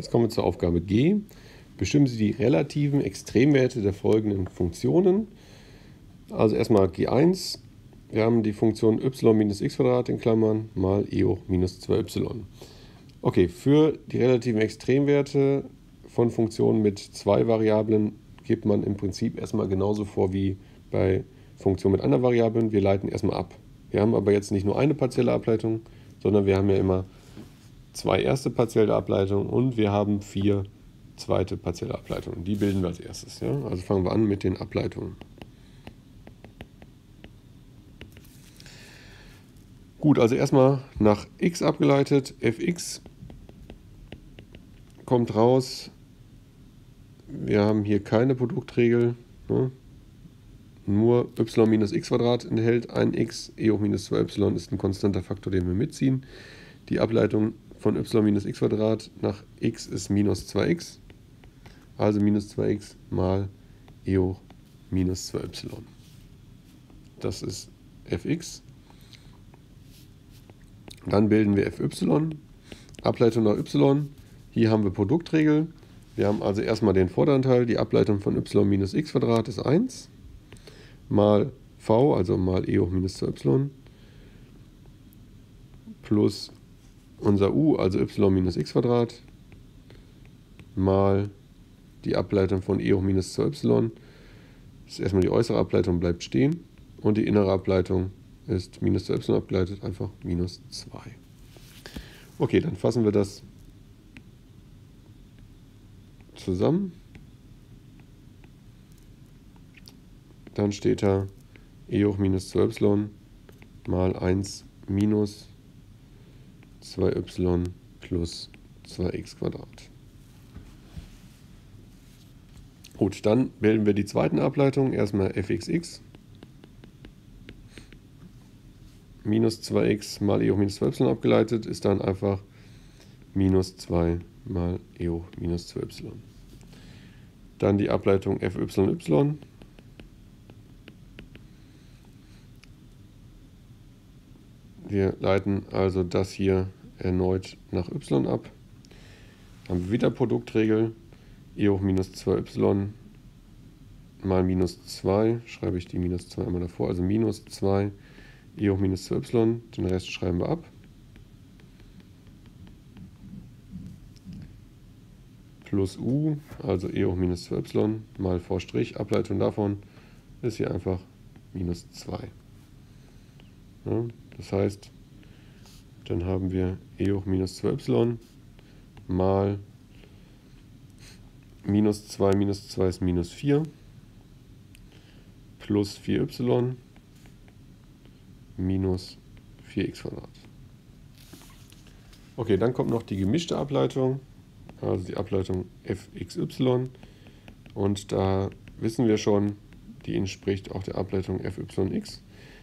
Jetzt kommen wir zur Aufgabe G. Bestimmen Sie die relativen Extremwerte der folgenden Funktionen. Also erstmal G1. Wir haben die Funktion y minus x in Klammern mal e hoch minus 2y. Okay, für die relativen Extremwerte von Funktionen mit zwei Variablen gibt man im Prinzip erstmal genauso vor wie bei Funktionen mit anderen Variablen. Wir leiten erstmal ab. Wir haben aber jetzt nicht nur eine partielle Ableitung, sondern wir haben ja immer zwei erste partielle Ableitungen und wir haben vier zweite partielle Ableitungen. Die bilden wir als erstes. Ja? Also fangen wir an mit den Ableitungen. Gut, also erstmal nach x abgeleitet. fx kommt raus. Wir haben hier keine Produktregel. Ne? Nur y minus x enthält ein x, e hoch minus 2y ist ein konstanter Faktor, den wir mitziehen. Die Ableitung von y minus x nach x ist minus 2x. Also minus 2x mal e hoch minus 2y. Das ist fx. Dann bilden wir fy. Ableitung nach y. Hier haben wir Produktregel. Wir haben also erstmal den vorderen Teil. Die Ableitung von y minus x ist 1 mal v, also mal e hoch minus 2y, plus unser u, also y minus x Quadrat, mal die Ableitung von e hoch minus 2y. Das ist erstmal die äußere Ableitung, bleibt stehen. Und die innere Ableitung ist minus 2y abgeleitet, einfach minus 2. Okay, dann fassen wir das zusammen. Dann steht da e hoch minus 2y mal 1 minus 2y plus 2x Quadrat. Gut, dann wählen wir die zweiten Ableitung. Erstmal fxx minus 2x mal e hoch minus 2y abgeleitet ist dann einfach minus 2 mal e hoch minus 2y. Dann die Ableitung fyy Wir leiten also das hier erneut nach y ab. Haben wir wieder Produktregel. e hoch minus 2y mal minus 2. Schreibe ich die minus 2 einmal davor. Also minus 2 e hoch minus 2y. Den Rest schreiben wir ab. Plus u, also e hoch minus 2y mal v'. Ableitung davon ist hier einfach minus 2. Ja, das heißt, dann haben wir e hoch minus 2y mal minus 2 minus 2 ist minus 4 plus 4y minus 4x Quadrat. Okay, dann kommt noch die gemischte Ableitung, also die Ableitung fxy. Und da wissen wir schon, die entspricht auch der Ableitung fyx.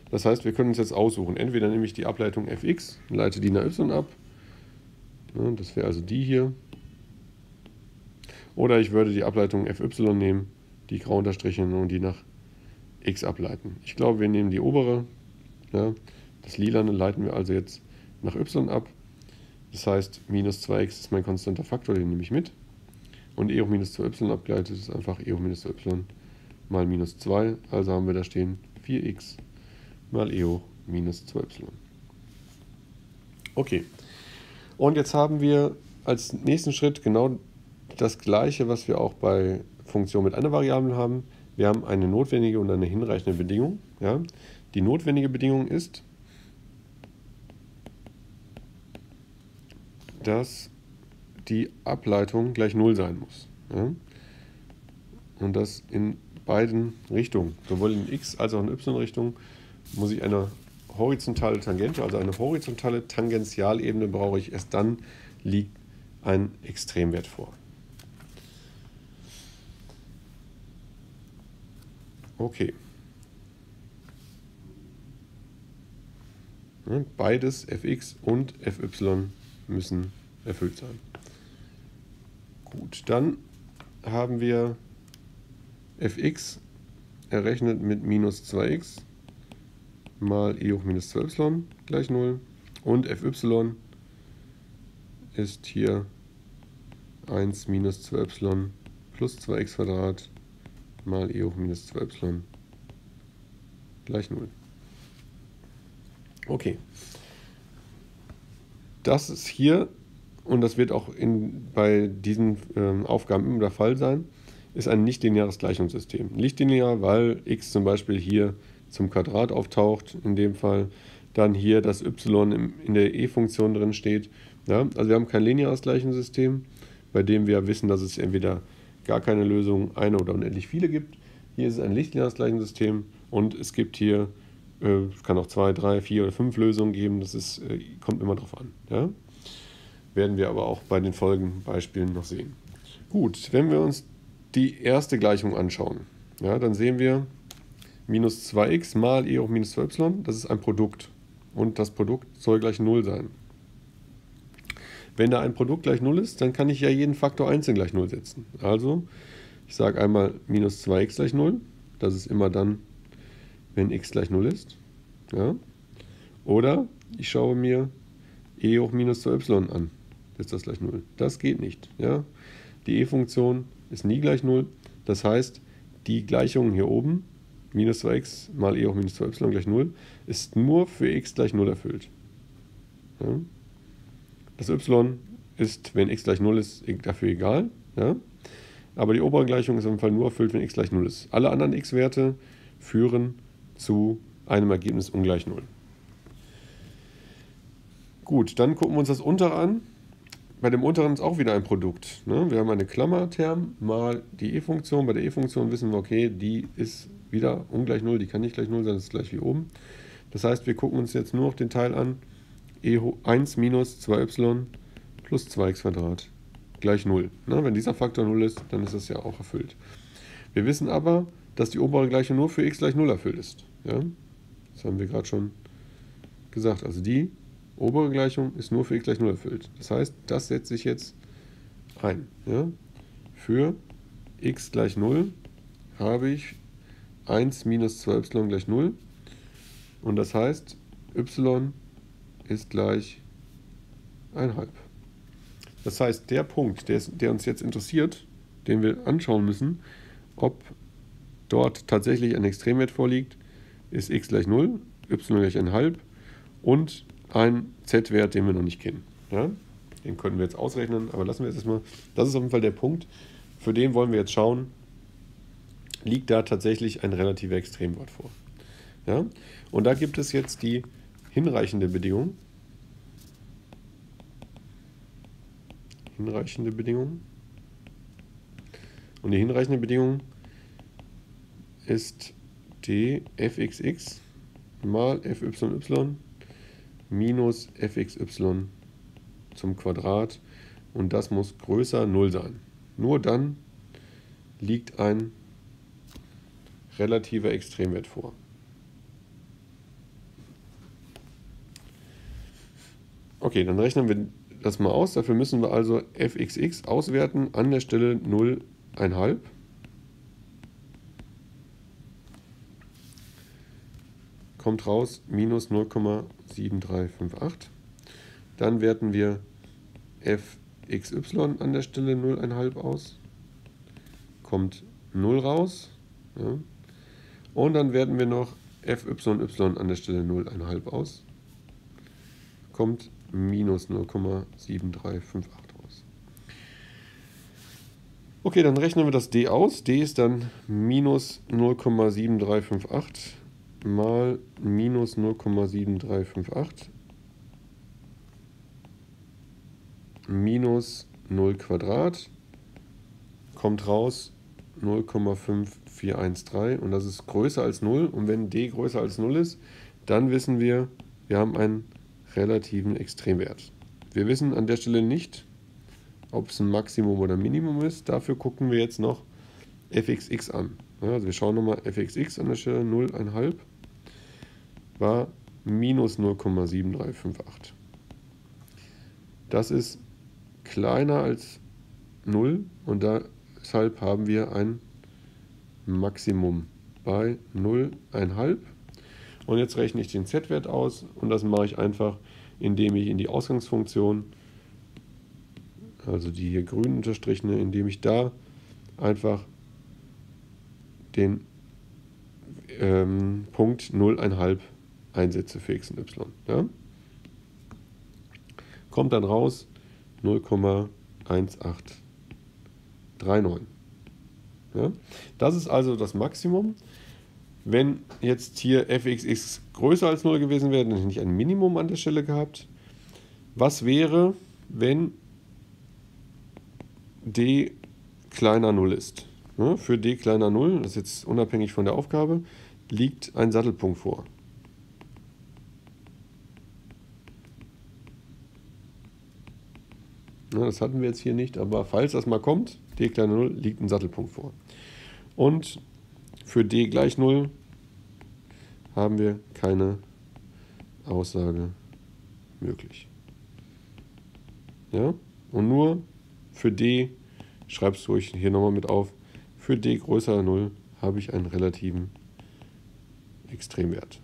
Das heißt, wir können uns jetzt aussuchen. Entweder nehme ich die Ableitung fx und leite die nach y ab. Das wäre also die hier. Oder ich würde die Ableitung fy nehmen, die grau unterstrichen und die nach x ableiten. Ich glaube, wir nehmen die obere. Das lilane leiten wir also jetzt nach y ab. Das heißt, minus 2x ist mein konstanter Faktor, den nehme ich mit. Und e hoch minus 2y abgeleitet ist einfach e hoch minus 2y mal minus 2. Also haben wir da stehen 4x mal e hoch minus 2y. Okay, und jetzt haben wir als nächsten Schritt genau das gleiche, was wir auch bei Funktionen mit einer Variable haben. Wir haben eine notwendige und eine hinreichende Bedingung. Ja? Die notwendige Bedingung ist, dass die Ableitung gleich 0 sein muss. Ja? Und das in beiden Richtungen, sowohl in x als auch in y-Richtung muss ich eine horizontale Tangente, also eine horizontale Tangentialebene brauche ich, erst dann liegt ein Extremwert vor. Okay. Beides, fx und fy, müssen erfüllt sein. Gut, dann haben wir fx errechnet mit minus 2x mal e hoch minus 2y gleich 0 und fy ist hier 1 minus 2y plus 2x mal e hoch minus 2y gleich 0. Okay. Das ist hier, und das wird auch in, bei diesen ähm, Aufgaben immer der Fall sein, ist ein nichtlineares Gleichungssystem. Nichtlinear, weil x zum Beispiel hier zum Quadrat auftaucht, in dem Fall, dann hier das y in der e-Funktion drin steht. Ja, also wir haben kein lineares Gleichungssystem, bei dem wir wissen, dass es entweder gar keine Lösung, eine oder unendlich viele gibt. Hier ist es ein nichtlineares Gleichungssystem und es gibt hier, äh, es kann auch zwei, drei, vier oder fünf Lösungen geben, das ist, äh, kommt immer drauf an. Ja? Werden wir aber auch bei den folgenden Beispielen noch sehen. Gut, wenn wir uns die erste Gleichung anschauen, ja, dann sehen wir minus 2x mal e hoch minus 2y, das ist ein Produkt. Und das Produkt soll gleich 0 sein. Wenn da ein Produkt gleich 0 ist, dann kann ich ja jeden Faktor einzeln gleich 0 setzen. Also, ich sage einmal minus 2x gleich 0. Das ist immer dann, wenn x gleich 0 ist. Ja? Oder ich schaue mir e hoch minus 2y an. Ist das gleich 0? Das geht nicht. Ja? Die e-Funktion ist nie gleich 0. Das heißt, die Gleichung hier oben, minus 2x mal e hoch minus 2y gleich 0, ist nur für x gleich 0 erfüllt. Ja? Das y ist, wenn x gleich 0 ist, dafür egal. Ja? Aber die obere Gleichung ist jeden Fall nur erfüllt, wenn x gleich 0 ist. Alle anderen x-Werte führen zu einem Ergebnis ungleich 0. Gut, dann gucken wir uns das untere an. Bei dem unteren ist auch wieder ein Produkt. Ne? Wir haben eine Klammerterm mal die e-Funktion. Bei der e-Funktion wissen wir, okay, die ist wieder ungleich 0, die kann nicht gleich 0 sein, das ist gleich wie oben. Das heißt, wir gucken uns jetzt nur noch den Teil an, e1 minus 2y plus 2x gleich 0. Ne? Wenn dieser Faktor 0 ist, dann ist das ja auch erfüllt. Wir wissen aber, dass die obere Gleichung nur für x gleich 0 erfüllt ist. Ja? Das haben wir gerade schon gesagt. Also die obere Gleichung ist nur für x gleich 0 erfüllt. Das heißt, das setze ich jetzt ein. Ja? Für x gleich 0 habe ich 1 minus 2y gleich 0. Und das heißt, y ist gleich 1,5. Das heißt, der Punkt, der, der uns jetzt interessiert, den wir anschauen müssen, ob dort tatsächlich ein Extremwert vorliegt, ist x gleich 0, y gleich 1,5 und ein z-Wert, den wir noch nicht kennen. Ja? Den können wir jetzt ausrechnen, aber lassen wir jetzt erstmal. Das ist auf jeden Fall der Punkt, für den wollen wir jetzt schauen, liegt da tatsächlich ein relativer Extremwert vor. Ja? Und da gibt es jetzt die hinreichende Bedingung. Hinreichende Bedingung. Und die hinreichende Bedingung ist d mal fyy minus fxy zum Quadrat und das muss größer 0 sein. Nur dann liegt ein relativer Extremwert vor. Okay, dann rechnen wir das mal aus. Dafür müssen wir also fxx auswerten an der Stelle 0,5. Kommt raus minus 0,7358. Dann werten wir fxy an der Stelle 0,5 aus. Kommt 0 raus. Ja. Und dann werten wir noch fyy an der Stelle 0,5 aus. Kommt minus 0,7358 raus. Okay, dann rechnen wir das d aus. d ist dann minus 0,7358 mal minus 0,7358 minus 0 Quadrat kommt raus 0,5413 und das ist größer als 0 und wenn d größer als 0 ist, dann wissen wir, wir haben einen relativen Extremwert. Wir wissen an der Stelle nicht, ob es ein Maximum oder Minimum ist. Dafür gucken wir jetzt noch fxx an. Also wir schauen nochmal fxx an der Stelle 0,5 war minus 0,7358. Das ist kleiner als 0 und deshalb haben wir ein Maximum bei 0,5. Und jetzt rechne ich den z-Wert aus und das mache ich einfach, indem ich in die Ausgangsfunktion also die hier grün unterstrichene, indem ich da einfach den ähm, Punkt 0,5 einsetze für x und y. Ja? Kommt dann raus 0,1839. Ja? Das ist also das Maximum. Wenn jetzt hier fxx größer als 0 gewesen wäre, dann hätte ich ein Minimum an der Stelle gehabt. Was wäre, wenn d kleiner 0 ist? Ja, für d kleiner 0, das ist jetzt unabhängig von der Aufgabe, liegt ein Sattelpunkt vor. Ja, das hatten wir jetzt hier nicht, aber falls das mal kommt, d kleiner 0 liegt ein Sattelpunkt vor. Und für d gleich 0 haben wir keine Aussage möglich. Ja? Und nur für d, schreibst du euch hier nochmal mit auf, für d größer 0 habe ich einen relativen Extremwert.